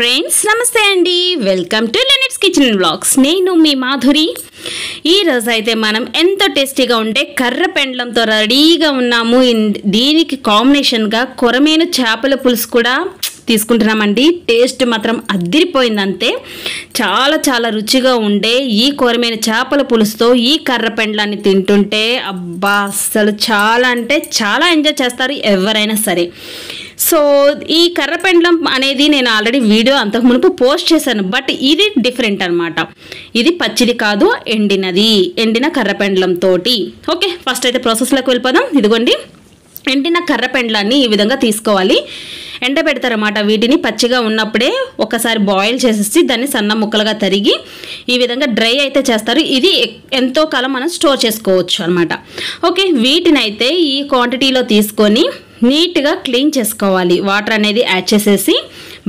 Friends నమస్తే అండి. Welcome to Lenits kitchen blogs నేను మీ మాధురి. ఈ అయితే మనం ఎంతో టేస్టీగా ఉండే కర్ర పెండ్లంతో రెడీగా ఉన్నాము. దీనికి కాంబినేషన్గా కొరమేను చేపల పులుసు కూడా తీసుకుంటున్నామండి. టేస్ట్ మాత్రం అద్దిరిపోయిందంతే చాలా చాలా రుచిగా ఉండే ఈ కొరమైన చేపల పులుసుతో ఈ కర్ర పెండ్లాన్ని తింటుంటే అబ్బా అసలు చాలా అంటే చాలా ఎంజాయ్ చేస్తారు ఎవరైనా సరే. సో ఈ కర్ర పెండ్లం అనేది నేను ఆల్రెడీ వీడియో అంతకు మునుపు పోస్ట్ చేశాను. బట్ ఇది డిఫరెంట్ అన్నమాట. ఇది పచ్చిది కాదు ఎండినది. ఎండిన కర్ర తోటి. ఓకే ఫస్ట్ అయితే ప్రాసెస్లోకి వెళ్ళిపోదాం. ఇదిగోండి. ఎండిన కర్ర పెండ్లాన్ని ఈ విధంగా తీసుకోవాలి. ఎండబెడతారన్నమాట. వీటిని పచ్చిగా ఉన్నప్పుడే ఒకసారి బాయిల్ చేసేసి దాన్ని సన్న ముక్కలుగా తరిగి ఈ విధంగా డ్రై అయితే చేస్తారు. ఇది ఎంతో కాలం మనం స్టోర్ చేసుకోవచ్చు అనమాట ఓకే వీటిని అయితే ఈ క్వాంటిటీలో తీసుకొని నీట్గా క్లీన్ చేసుకోవాలి. వాటర్ అనేది యాడ్ చేసేసి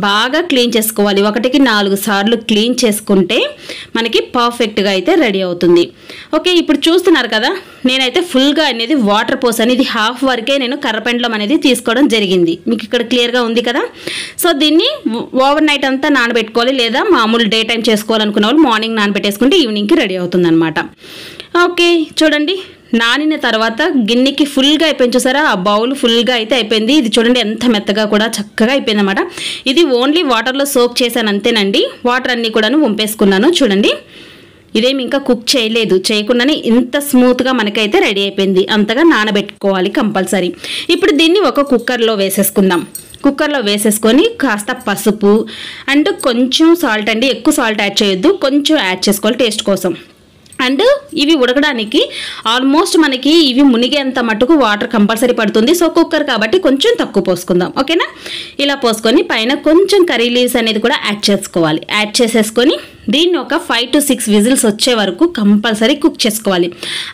బాగా క్లీన్ చేసుకోవాలి. ఒకటికి నాలుగు సార్లు క్లీన్ చేసుకుంటే మనకి పర్ఫెక్ట్గా అయితే రెడీ అవుతుంది. ఓకే ఇప్పుడు చూస్తున్నారు కదా నేనైతే ఫుల్గా అనేది వాటర్ పోసాను ఇది హాఫ్ వరకే నేను కర్రపెండ్లం అనేది తీసుకోవడం జరిగింది. మీకు ఇక్కడ క్లియర్గా ఉంది కదా? సో దీన్ని ఓవర్ నైట్ అంతా నానబెట్టుకోవాలి లేదా మామూలు డే టైం చేసుకోవాలనుకున్న వాళ్ళు మార్నింగ్ నానబెట్టేసుకుంటే ఈవినింగ్కి రెడీ అవుతుంది అనమాట ఓకే చూడండి. నానిన తర్వాత గిన్నెకి ఫుల్గా అయిపోయింది చూసారా? ఆ బౌల్ ఫుల్గా అయితే అయిపోయింది. ఇది చూడండి ఎంత మెత్తగా కూడా చక్కగా అయిపోయింది అనమాట ఇది ఓన్లీ వాటర్లో సోక్ చేశాను అంతేనండి. వాటర్ అన్నీ కూడాను వంపేసుకున్నాను చూడండి. ఇదేమి ఇంకా కుక్ చేయలేదు. చేయకుండానే ఇంత స్మూత్గా మనకైతే రెడీ అయిపోయింది. అంతగా నానబెట్టుకోవాలి కంపల్సరీ. ఇప్పుడు దీన్ని ఒక కుక్కర్లో వేసేసుకుందాం. కుక్కర్లో వేసేసుకొని కాస్త పసుపు అండ్ కొంచెం సాల్ట్ అండి. ఎక్కువ సాల్ట్ యాడ్ చేయొద్దు. కొంచెం యాడ్ చేసుకోవాలి టేస్ట్ కోసం. అండ్ ఇవి ఉడకడానికి ఆల్మోస్ట్ మనకి ఇవి మునిగేంత మటుకు వాటర్ కంపల్సరీ పడుతుంది. సో కుక్కర్ కాబట్టి కొంచెం తక్కువ పోసుకుందాం. ఓకేనా? ఇలా పోసుకొని పైన కొంచెం కర్రీ లీవ్స్ అనేది కూడా యాడ్ చేసుకోవాలి. యాడ్ చేసేసుకొని దీన్ని ఒక ఫైవ్ టు సిక్స్ విజిల్స్ వచ్చే వరకు కంపల్సరీ కుక్ చేసుకోవాలి.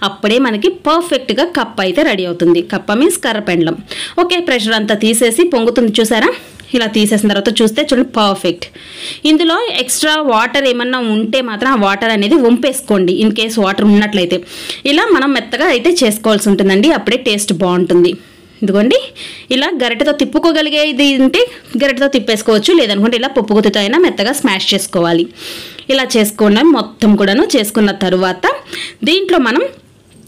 అప్పుడే మనకి పర్ఫెక్ట్గా కప్ అయితే రెడీ అవుతుంది. కప్ప మీన్స్ కర్రపెండలం ఓకే ప్రెషర్ అంతా తీసేసి పొంగుతుంది చూసారా? ఇలా తీసేసిన తర్వాత చూస్తే చూడండి పర్ఫెక్ట్ ఇందులో ఎక్స్ట్రా వాటర్ ఏమన్నా ఉంటే మాత్రం ఆ వాటర్ అనేది వంపేసుకోండి ఇన్ కేస్ వాటర్ ఉన్నట్లయితే. ఇలా మనం మెత్తగా అయితే చేసుకోవాల్సి ఉంటుందండి అప్పుడే టేస్ట్ బాగుంటుంది. ఇదిగోండి ఇలా గరిటతో తిప్పుకోగలిగే ఇది ఉంటే గరిటతో తిప్పేసుకోవచ్చు లేదనుకుంటే ఇలా పప్పు గుత్తితో అయినా మెత్తగా స్మాష్ చేసుకోవాలి. ఇలా చేసుకున్న మొత్తం కూడాను చేసుకున్న తర్వాత దీంట్లో మనం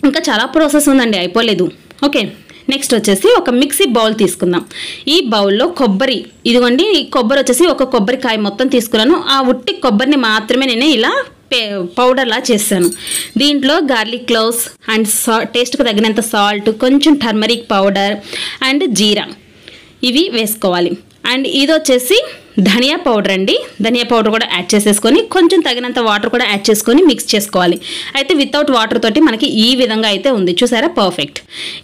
ఇంకా చాలా ప్రాసెస్ ఉందండి అయిపోలేదు. ఓకే నెక్స్ట్ వచ్చేసి ఒక మిక్సీ బౌల్ తీసుకుందాం. ఈ బౌల్లో కొబ్బరి ఇదిగోండి ఈ కొబ్బరి వచ్చేసి ఒక కొబ్బరికాయ మొత్తం తీసుకున్నాను. ఆ ఉట్టి కొబ్బరిని మాత్రమే నేను ఇలా పే పౌడర్లా చేశాను. దీంట్లో గార్లిక్ క్లోవ్స్ అండ్ సా టేస్ట్కి తగినంత సాల్ట్ కొంచెం టర్మరిక్ పౌడర్ అండ్ జీరా. ఇవి వేసుకోవాలి. అండ్ ఇది వచ్చేసి ధనియా పౌడర్ అండి. ధనియా పౌడర్ కూడా యాడ్ చేసేసుకొని కొంచెం తగినంత వాటర్ కూడా యాడ్ చేసుకొని మిక్స్ చేసుకోవాలి. అయితే వితౌట్ వాటర్ తోటి మనకి ఈ విధంగా అయితే ఉంది. చూసారా? పర్ఫెక్ట్.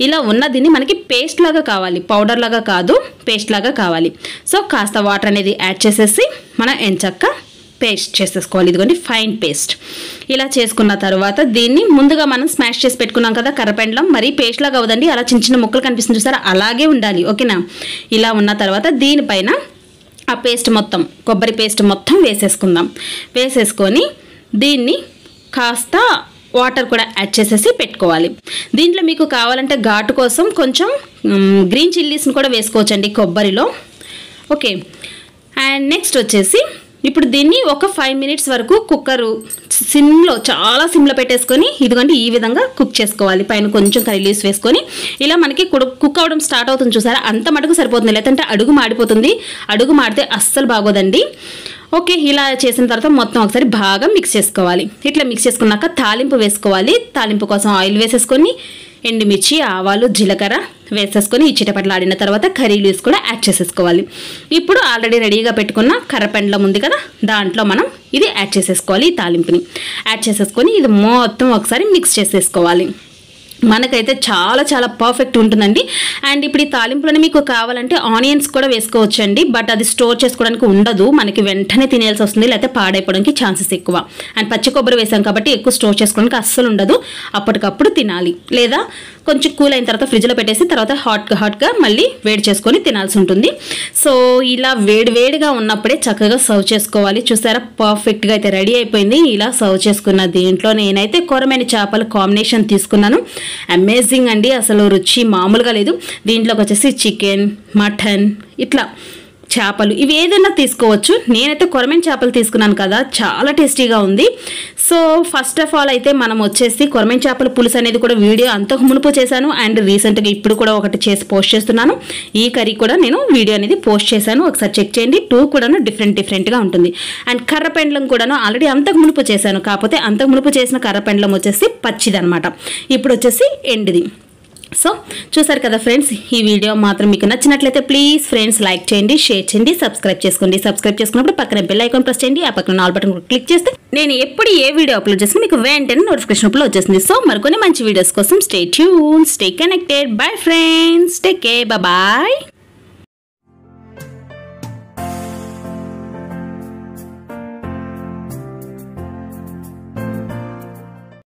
ఇలా ఉన్న దీన్ని మనకి పేస్ట్ లాగా కావాలి. పౌడర్ లాగా కాదు పేస్ట్ లాగా కావాలి. సో కాస్త వాటర్ అనేది యాడ్ చేసేసి మనం ఎంచక్క పేస్ట్ చేసేసుకోవాలి. ఇదిగోండి ఫైన్ పేస్ట్ ఇలా చేసుకున్న తర్వాత దీన్ని ముందుగా మనం స్మాష్ చేసి పెట్టుకున్నాం కదా కర్రపెండ్లం. మరీ పేస్ట్ లాగా అవదండి అలా చిన్న చిన్న ముక్కలు కనిపిస్తుంది చూసారా? అలాగే ఉండాలి. ఓకేనా? ఇలా ఉన్న తర్వాత దీనిపైన ఆ పేస్ట్ మొత్తం కొబ్బరి పేస్ట్ మొత్తం వేసేసుకుందాం. వేసేసుకొని దీన్ని కాస్త వాటర్ కూడా యాడ్ చేసేసి పెట్టుకోవాలి. దీంట్లో మీకు కావాలంటే ఘాటు కోసం కొంచెం గ్రీన్ చిల్లీస్ని కూడా వేసుకోవచ్చండి కొబ్బరిలో. ఓకే. అండ్ నెక్స్ట్ వచ్చేసి ఇప్పుడు దీన్ని ఒక ఫైవ్ మినిట్స్ వరకు కుక్కరు సిమ్లో చాలా సిమ్లో పెట్టేసుకొని ఇదిగోండి ఈ విధంగా కుక్ చేసుకోవాలి. పైన కొంచెం కర్రీ లీవ్స్ వేసుకొని. ఇలా మనకి కుక్ అవ్వడం స్టార్ట్ అవుతుంది చూసారా? అంత మటుకు సరిపోతుంది. లేదంటే అడుగు మాడిపోతుంది. అడుగు మాడితే అస్సలు బాగోదండి. ఓకే ఇలా చేసిన తర్వాత మొత్తం ఒకసారి బాగా మిక్స్ చేసుకోవాలి. ఇట్లా మిక్స్ చేసుకున్నాక తాలింపు వేసుకోవాలి. తాలింపు కోసం ఆయిల్ వేసేసుకొని ఎండుమిర్చి ఆవాలు జీలకర్ర వేసేసుకొని ఈ చిటపట్లాడిన తర్వాత కర్రీ లీవ్స్ కూడా యాడ్ చేసేసుకోవాలి. ఇప్పుడు ఆల్రెడీ రెడీగా పెట్టుకున్న కర్రపెండలం ఉంది కదా దాంట్లో మనం ఇది యాడ్ చేసేసుకోవాలి ఈ తాలింపుని. యాడ్ చేసేసుకొని ఇది మొత్తం ఒకసారి మిక్స్ చేసేసుకోవాలి. మనకైతే చాలా చాలా పర్ఫెక్ట్ ఉంటుందండి. అండ్ ఇప్పుడు ఈ తాలింపులోనే మీకు కావాలంటే ఆనియన్స్ కూడా వేసుకోవచ్చు అండి బట్ అది స్టోర్ చేసుకోవడానికి ఉండదు. మనకి వెంటనే తినేయాల్సి వస్తుంది. లేకపోతే పాడైపోవడానికి ఛాన్సెస్ ఎక్కువ. అండ్ పచ్చి కొబ్బరి వేసాం కాబట్టి ఎక్కువ స్టోర్ చేసుకోవడానికి అస్సలు ఉండదు. అప్పటికప్పుడు తినాలి. లేదా కొంచెం కూల్ అయిన తర్వాత ఫ్రిడ్జ్లో పెట్టేసి తర్వాత హాట్గా హాట్గా మళ్ళీ వేడి చేసుకొని తినాల్సి ఉంటుంది. సో ఇలా వేడి వేడిగా ఉన్నప్పుడే చక్కగా సర్వ్ చేసుకోవాలి. చూసారా? పర్ఫెక్ట్గా అయితే రెడీ అయిపోయింది. ఇలా సర్వ్ చేసుకున్న దీంట్లో నేనైతే కొరమైన చేపల కాంబినేషన్ తీసుకున్నాను. అమేజింగ్ అండి. అసలు రుచి మామూలుగా లేదు. దీంట్లోకి వచ్చేసి చికెన్ మటన్ ఇట్లా. చేపలు ఇవి ఏదైనా తీసుకోవచ్చు. నేనైతే కొరమేన్ చేపలు తీసుకున్నాను కదా చాలా టేస్టీగా ఉంది. సో ఫస్ట్ ఆఫ్ ఆల్ అయితే మనం వచ్చేసి కొరమేన్ చేపల పులుసు అనేది కూడా వీడియో అంతకు మునుపు చేశాను. అండ్ రీసెంట్గా ఇప్పుడు కూడా ఒకటి చేసి పోస్ట్ చేస్తున్నాను. ఈ కర్రీ కూడా నేను వీడియో అనేది పోస్ట్ చేశాను. ఒకసారి చెక్ చేయండి. టూ కూడాను డిఫరెంట్ డిఫరెంట్గా ఉంటుంది. అండ్ కర్రపెండలం కూడాను ఆల్రెడీ అంతకు మునుపు చేశాను. కాకపోతే అంతకు మునుపు చేసిన కర్రపెండలం వచ్చేసి పచ్చిది అనమాట ఇప్పుడు వచ్చేసి ఎండిది. సో చూసారు కదా ఫ్రెండ్స్ ఈ వీడియో మాత్రం మీకు నచ్చినట్లయితే ప్లీజ్ ఫ్రెండ్స్ లైక్ చేయండి షేర్ చేయండి సబ్స్క్రైబ్ చేసుకోండి. సబ్స్క్రైబ్ చేసుకున్నప్పుడు పక్కన బెల్ ఐకాన్ ప్రెస్ చేయండి ఆ పక్కన ఆల్ బటన్ క్లిక్ చేస్తే నేను ఎప్పుడు ఏ వీడియో అప్లోడ్ చేసినా మీకు వెంటనే నోటిఫికేషన్ అప్లోడ్ వచ్చేసింది సో మరికొన్ని మంచి వీడియోస్ కోసం stay tune stay connected bye friends take care bye